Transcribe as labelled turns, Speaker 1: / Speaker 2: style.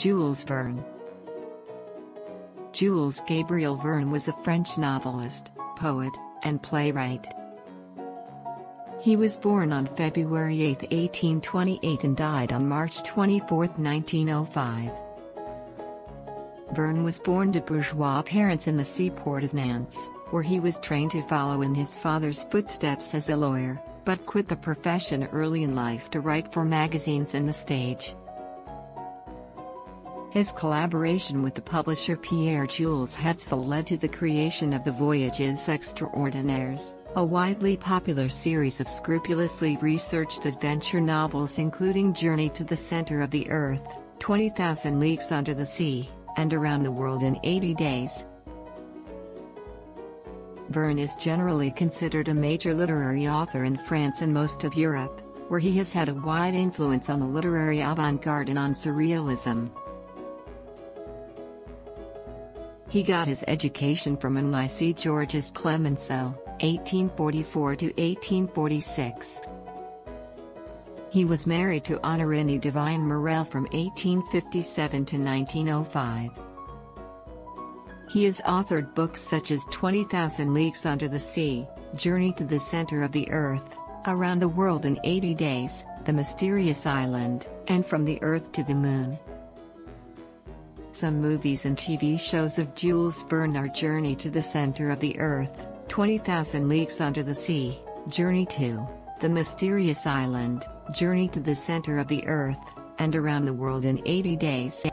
Speaker 1: Jules Verne Jules Gabriel Verne was a French novelist, poet, and playwright. He was born on February 8, 1828 and died on March 24, 1905. Verne was born to bourgeois parents in the seaport of Nantes, where he was trained to follow in his father's footsteps as a lawyer, but quit the profession early in life to write for magazines and the stage. His collaboration with the publisher Pierre-Jules Hetzel led to the creation of the Voyages Extraordinaires, a widely popular series of scrupulously researched adventure novels including Journey to the Center of the Earth, 20,000 Leagues Under the Sea, and Around the World in 80 Days. Verne is generally considered a major literary author in France and most of Europe, where he has had a wide influence on the literary avant-garde and on surrealism. He got his education from an Lycée Georges Clemenceau, 1844 to 1846. He was married to Honorine de Viane Morel from 1857 to 1905. He has authored books such as 20,000 Leagues Under the Sea, Journey to the Center of the Earth, Around the World in 80 Days, The Mysterious Island, and From the Earth to the Moon. Some movies and TV shows of Jules Verne are Journey to the Center of the Earth, 20,000 Leagues Under the Sea, Journey to The Mysterious Island, Journey to the Center of the Earth, and Around the World in 80 Days.